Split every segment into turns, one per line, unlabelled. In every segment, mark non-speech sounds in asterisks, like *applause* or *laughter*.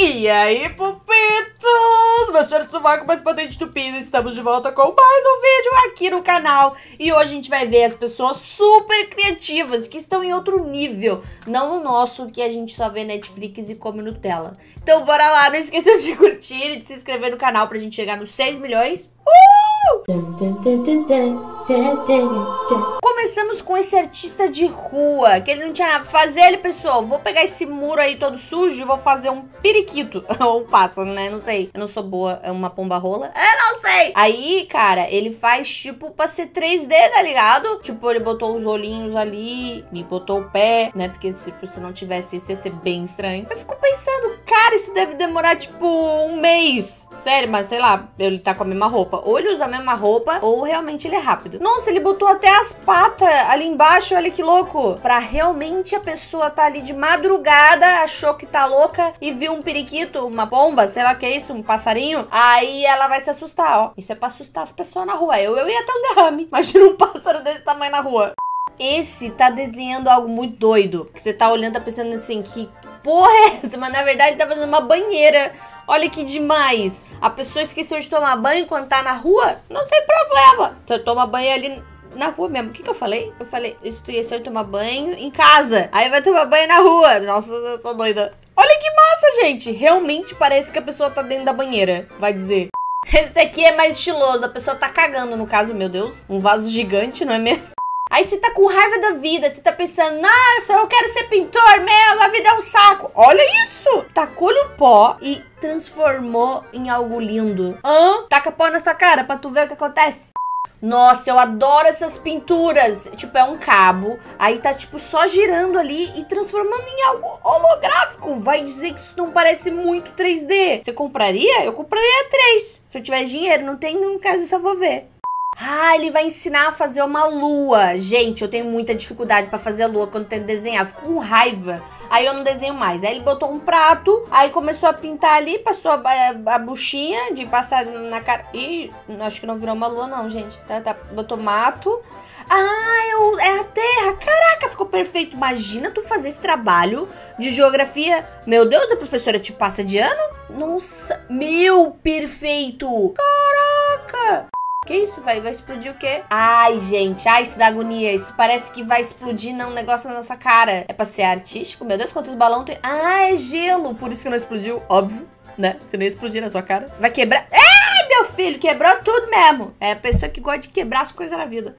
E aí, pupitos! Cheiro de sovaco mais potente do piso. Estamos de volta com mais um vídeo aqui no canal. E hoje a gente vai ver as pessoas super criativas que estão em outro nível. Não no nosso, que a gente só vê Netflix e come Nutella. Então bora lá, não esqueça de curtir e de se inscrever no canal pra gente chegar nos 6 milhões. Começamos com esse artista de rua, que ele não tinha nada pra fazer. Ele pensou, vou pegar esse muro aí todo sujo e vou fazer um periquito. *laughs* Ou um pássaro, né? Não sei. Eu não sou boa. É uma pomba rola? Eu não sei. Aí, cara, ele faz tipo pra ser 3D, tá ligado? Tipo, ele botou os olhinhos ali e botou o pé, né? Porque se você não tivesse isso ia ser bem estranho. Eu fico pensando, cara, isso deve demorar tipo um mês. Sério, mas sei lá, ele tá com a mesma roupa. Ou ele usa a mesma roupa, ou realmente ele é rápido. Nossa, ele botou até as patas ali embaixo, olha que louco. Pra realmente a pessoa tá ali de madrugada, achou que tá louca e viu um periquito, uma bomba, sei lá o que é isso, um passarinho. Aí ela vai se assustar, ó. Isso é pra assustar as pessoas na rua. Eu, eu ia ter um derrame. *laughs* Imagina um pássaro desse tamanho na rua. Esse tá desenhando algo muito doido. Que você tá olhando, tá pensando assim, que porra é essa? Mas na verdade ele tá fazendo uma banheira. Olha que demais. A pessoa esqueceu de tomar banho quando tá na rua? Não tem problema. Você toma banho ali na rua mesmo. O que, que eu falei? Eu falei, esqueceu de tomar banho em casa. Aí vai tomar banho na rua. Nossa, eu tô doida. Olha que massa, gente. Realmente parece que a pessoa tá dentro da banheira. Vai dizer. *laughs* Esse aqui é mais estiloso. A pessoa tá cagando, no caso, meu Deus. Um vaso gigante, não é mesmo? *laughs* Aí você tá com raiva da vida, você tá pensando, nossa, eu quero ser pintor, meu, a vida é um saco. Olha isso! Tacou-lhe o pó e transformou em algo lindo. Hã? Taca pó na sua cara pra tu ver o que acontece. Nossa, eu adoro essas pinturas. Tipo, é um cabo, aí tá, tipo, só girando ali e transformando em algo holográfico. Vai dizer que isso não parece muito 3D. Você compraria? Eu compraria três. Se eu tiver dinheiro, não tem, no caso, eu só vou ver. Ah, ele vai ensinar a fazer uma lua. Gente, eu tenho muita dificuldade para fazer a lua quando tenho que desenhar. Fico com raiva. Aí eu não desenho mais. Aí ele botou um prato, aí começou a pintar ali, passou a, a, a buchinha de passar na cara. Ih, acho que não virou uma lua, não, gente. Tá, tá, botou mato. Ah, eu, é a Terra. Caraca, ficou perfeito. Imagina tu fazer esse trabalho de geografia. Meu Deus, a professora te passa de ano? Nossa, meu, perfeito. Caraca. Que isso? Vai, vai explodir o quê? Ai, gente. Ai, isso dá agonia. Isso parece que vai explodir um negócio na nossa cara. É pra ser artístico? Meu Deus, quantos balões tem? Ah, é gelo. Por isso que não explodiu. Óbvio, né? Você nem explodir na sua cara. Vai quebrar. Ai, meu filho, quebrou tudo mesmo. É a pessoa que gosta de quebrar as coisas na vida.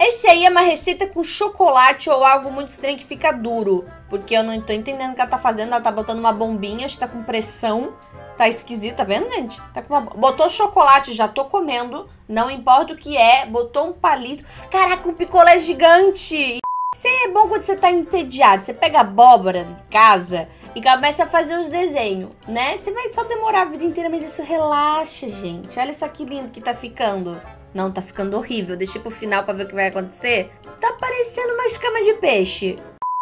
Esse aí é uma receita com chocolate ou algo muito estranho que fica duro. Porque eu não tô entendendo o que ela tá fazendo. Ela tá botando uma bombinha, acho que tá com pressão. Tá esquisito, tá vendo, gente? Tá uma... Botou chocolate, já tô comendo. Não importa o que é. Botou um palito. Caraca, um picolé gigante. Isso é bom quando você tá entediado. Você pega abóbora de casa e começa a fazer os desenhos, né? Você vai só demorar a vida inteira, mas isso relaxa, gente. Olha isso aqui lindo que tá ficando. Não, tá ficando horrível. Deixei pro final pra ver o que vai acontecer. Tá parecendo uma escama de peixe.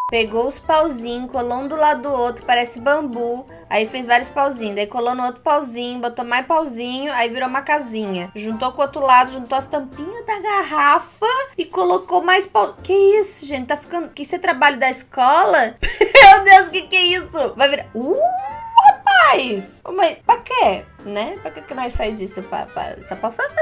Pegou os pauzinhos, colou um do lado do outro, parece bambu. Aí fez vários pauzinhos. Daí colou no outro pauzinho, botou mais pauzinho, aí virou uma casinha. Juntou com o outro lado, juntou as tampinhas da garrafa e colocou mais pau. Que isso, gente? Tá ficando. Que isso é trabalho da escola? *laughs* Meu Deus, que que é isso? Vai virar. Uh, rapaz! Mas pra quê? Né? Pra que, que nós faz isso? Pra, pra... Só pra fazer.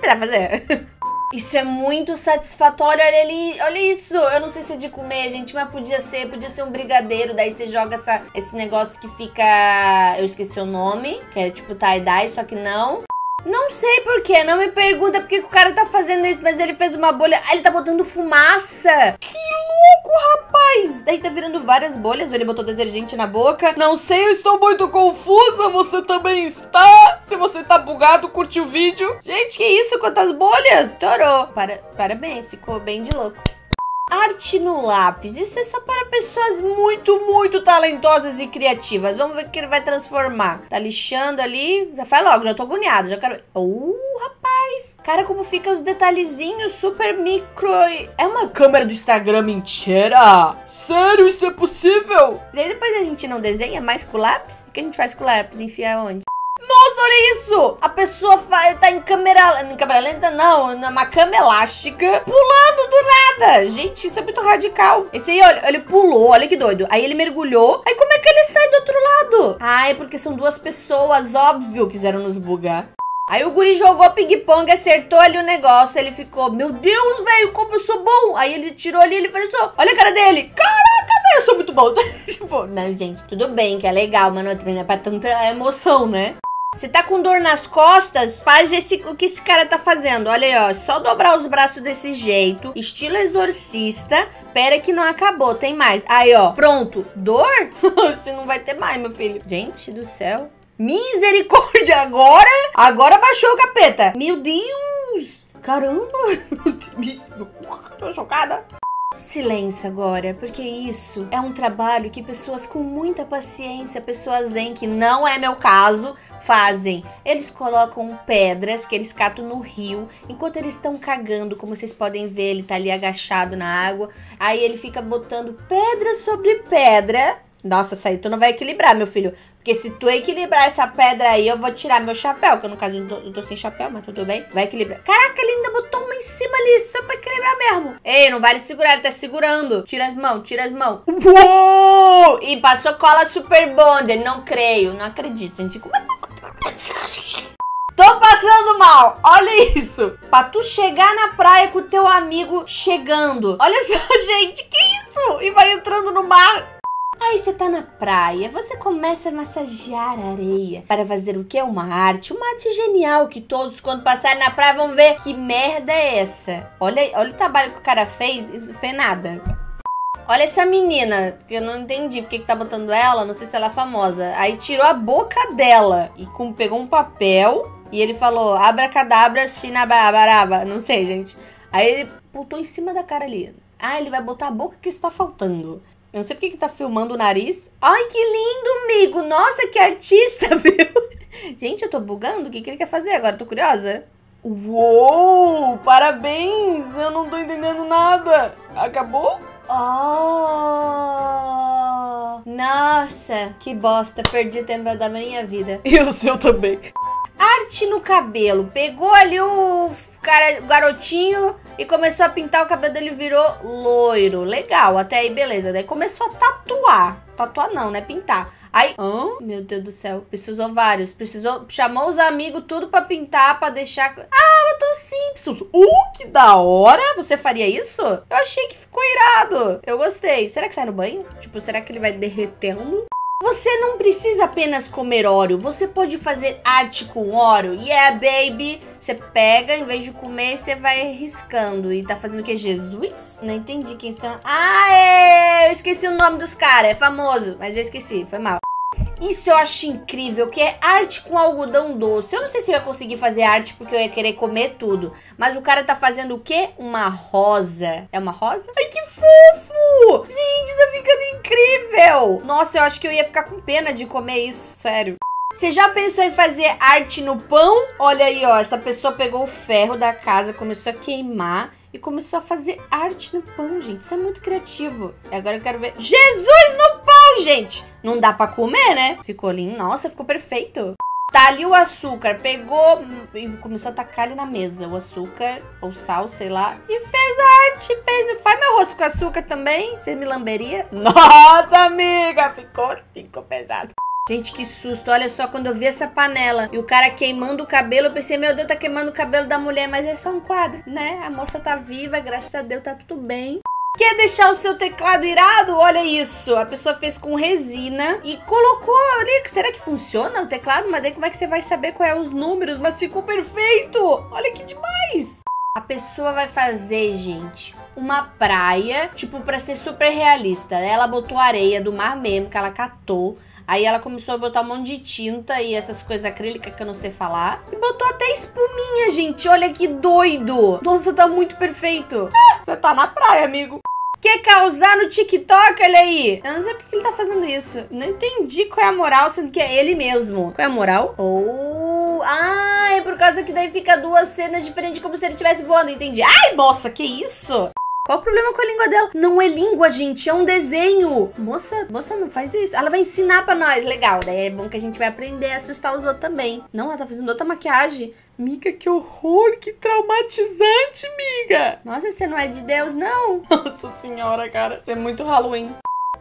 Pra *laughs* fazer. Isso é muito satisfatório, olha ali, olha isso. Eu não sei se é de comer, gente, mas podia ser, podia ser um brigadeiro. Daí você joga essa, esse negócio que fica. Eu esqueci o nome, que é tipo tie-dye, só que não. Não sei porquê, não me pergunta porque o cara tá fazendo isso, mas ele fez uma bolha. Ah, ele tá botando fumaça. Que louco, rapaz! Daí tá virando várias bolhas, ele botou detergente na boca. Não sei, eu estou muito confusa, você também está? Se você tá bugado, curte o vídeo. Gente, que isso? Quantas bolhas? Estourou. Para, parabéns, ficou bem de louco. Arte no lápis. Isso é só para pessoas muito, muito talentosas e criativas. Vamos ver o que ele vai transformar. Tá lixando ali. Já faz logo, já tô agoniada. Já quero. Uh, rapaz. Cara, como fica os detalhezinhos super micro. É uma câmera do Instagram mentira. Sério, isso é possível? E aí depois a gente não desenha mais com lápis? O que a gente faz com lápis? Enfia onde? Nossa, olha isso! A pessoa tá em câmera. Em câmera lenta, não, numa cama elástica, pulando do nada. Gente, isso é muito radical. Esse aí, olha, ele pulou, olha que doido. Aí ele mergulhou. Aí como é que ele sai do outro lado? Ah, é porque são duas pessoas, óbvio, quiseram nos bugar. Aí o guri jogou ping-pong, acertou ali o negócio. Ele ficou, meu Deus, velho, como eu sou bom. Aí ele tirou ali, ele falou assim, olha a cara dele. Caraca, velho, eu sou muito bom. *laughs* tipo, não, gente, tudo bem que é legal, mas não é pra tanta emoção, né? Você tá com dor nas costas? Faz esse, o que esse cara tá fazendo. Olha aí, ó. Só dobrar os braços desse jeito. Estilo exorcista. Pera que não acabou, tem mais. Aí, ó. Pronto. Dor? *laughs* Você não vai ter mais, meu filho. Gente do céu. Misericórdia, agora? Agora baixou o capeta. Meu Deus. Caramba. *laughs* Tô chocada. Silêncio agora, porque isso é um trabalho que pessoas com muita paciência, pessoas zen, que não é meu caso, fazem? Eles colocam pedras que eles catam no rio, enquanto eles estão cagando, como vocês podem ver, ele tá ali agachado na água. Aí ele fica botando pedra sobre pedra. Nossa, isso aí tu não vai equilibrar, meu filho. Porque se tu equilibrar essa pedra aí, eu vou tirar meu chapéu. Que no caso eu tô, eu tô sem chapéu, mas tudo bem. Vai equilibrar. Caraca, ele ainda botou uma em cima ali, só pra equilibrar mesmo. Ei, não vale segurar, ele tá segurando. Tira as mãos, tira as mãos. Uou! E passou cola super bonder. Não creio, não acredito, gente. Como é que Tô passando mal, olha isso. Pra tu chegar na praia com o teu amigo chegando. Olha só, *laughs* gente, que isso? E vai entrando no mar. Aí você tá na praia, você começa a massagear a areia para fazer o que? Uma arte, uma arte genial que todos quando passarem na praia vão ver que merda é essa. Olha, olha o trabalho que o cara fez e não fez nada. Olha essa menina, que eu não entendi porque que tá botando ela, não sei se ela é famosa. Aí tirou a boca dela e com, pegou um papel e ele falou abracadabra, chinabaraba, não sei, gente. Aí ele botou em cima da cara ali. Ah, ele vai botar a boca que está faltando. Eu não sei porque que tá filmando o nariz. Ai, que lindo, amigo! Nossa, que artista, *laughs* viu? Gente, eu tô bugando? O que, que ele quer fazer agora? Tô curiosa. Uou! Parabéns! Eu não tô entendendo nada. Acabou? Oh! Nossa, que bosta. Perdi o tempo da minha vida.
E o seu também.
Arte no cabelo. Pegou ali o cara, o garotinho e começou a pintar o cabelo dele virou loiro. Legal, até aí beleza. Daí começou a tatuar. Tatuar não, né? Pintar. Aí, Hã? meu Deus do céu, precisou vários. Precisou, chamou os amigos tudo pra pintar, pra deixar. Ah, eu tô Simpsons. Uh, que da hora! Você faria isso? Eu achei que ficou irado. Eu gostei. Será que sai no banho? Tipo, será que ele vai derretendo? Você não precisa apenas comer óleo, você pode fazer arte com óleo. Yeah, baby! Você pega, em vez de comer, você vai riscando. E tá fazendo o que? Jesus? Não entendi quem são. Ah, é! Eu esqueci o nome dos caras. É famoso, mas eu esqueci. Foi mal. Isso eu acho incrível, que é arte com algodão doce. Eu não sei se eu ia conseguir fazer arte porque eu ia querer comer tudo. Mas o cara tá fazendo o quê? Uma rosa. É uma rosa? Ai, que fofo! Nossa, eu acho que eu ia ficar com pena de comer isso. Sério. Você já pensou em fazer arte no pão? Olha aí, ó. Essa pessoa pegou o ferro da casa, começou a queimar e começou a fazer arte no pão, gente. Isso é muito criativo. E agora eu quero ver. Jesus no pão, gente! Não dá pra comer, né? Ficou lindo. Nossa, ficou perfeito. Tá ali o açúcar, pegou e começou a tacar ali na mesa o açúcar, ou sal, sei lá, e fez a arte, fez. Faz meu rosto com açúcar também? Você me lamberia? *laughs* Nossa, amiga, ficou, ficou pesado. Gente, que susto. Olha só, quando eu vi essa panela e o cara queimando o cabelo, eu pensei, meu Deus, tá queimando o cabelo da mulher, mas é só um quadro, né? A moça tá viva, graças a Deus, tá tudo bem. Quer deixar o seu teclado irado? Olha isso. A pessoa fez com resina e colocou ali. Será que funciona o teclado? Mas daí como é que você vai saber qual é os números? Mas ficou perfeito. Olha que demais. A pessoa vai fazer, gente, uma praia, tipo, pra ser super realista. Ela botou areia do mar mesmo, que ela catou. Aí ela começou a botar um monte de tinta e essas coisas acrílicas que eu não sei falar. E botou até espuminha, gente. Olha que doido. Nossa, tá muito perfeito. Você tá na praia, amigo. Quer causar no TikTok? Olha aí. Eu não sei porque ele tá fazendo isso. Não entendi qual é a moral, sendo que é ele mesmo. Qual é a moral? Oh, ah, é por causa que daí fica duas cenas diferentes, como se ele estivesse voando. Entendi. Ai, moça, que isso? Qual o problema com a língua dela? Não é língua, gente, é um desenho. Moça, moça, não faz isso. Ela vai ensinar pra nós. Legal, daí é bom que a gente vai aprender a assustar os outros também. Não, ela tá fazendo outra maquiagem. Miga, que horror, que traumatizante, miga. Nossa, você não é de Deus, não. *laughs* Nossa senhora, cara. Você é muito Halloween.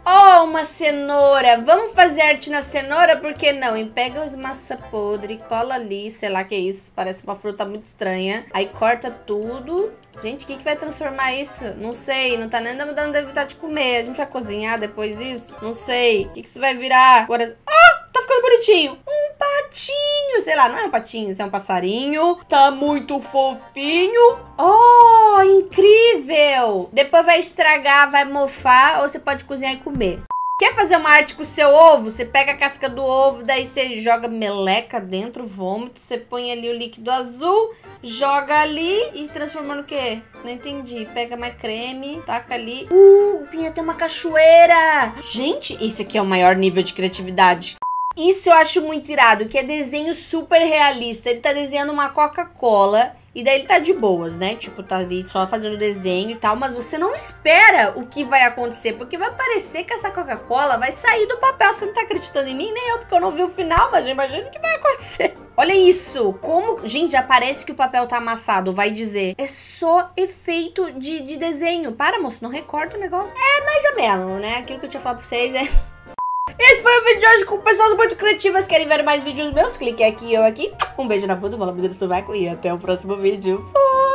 Oh, uma cenoura! Vamos fazer arte na cenoura? Por que não? E pega os massa podre, cola ali, sei lá que é isso. Parece uma fruta muito estranha. Aí corta tudo. Gente, o que, que vai transformar isso? Não sei, não tá nem dando vontade de comer. A gente vai cozinhar depois disso? Não sei. O que, que isso vai virar? Agora... Ah! Tá ficando bonitinho. Um patinho. Sei lá, não é um patinho, é um passarinho. Tá muito fofinho. Oh, incrível. Depois vai estragar, vai mofar, ou você pode cozinhar e comer. Quer fazer uma arte com o seu ovo? Você pega a casca do ovo, daí você joga meleca dentro, vômito, você põe ali o líquido azul, joga ali e transforma no quê? Não entendi. Pega mais creme, taca ali. Uh, tem até uma cachoeira! Gente, esse aqui é o maior nível de criatividade. Isso eu acho muito irado, que é desenho super realista. Ele tá desenhando uma Coca-Cola e daí ele tá de boas, né? Tipo, tá ali só fazendo desenho e tal, mas você não espera o que vai acontecer, porque vai parecer que essa Coca-Cola vai sair do papel. Você não tá acreditando em mim? Nem eu, porque eu não vi o final, mas eu imagino que vai acontecer. *laughs* Olha isso! Como. Gente, já parece que o papel tá amassado, vai dizer. É só efeito de, de desenho. Para, moço, não recorta o negócio. É mais ou menos, né? Aquilo que eu tinha falado pra vocês é. Esse foi o vídeo de hoje com pessoas muito criativas. Querem ver mais vídeos meus? Clique aqui eu aqui. Um beijo na bunda, uma lambida do sovaco e até o próximo vídeo. Fui!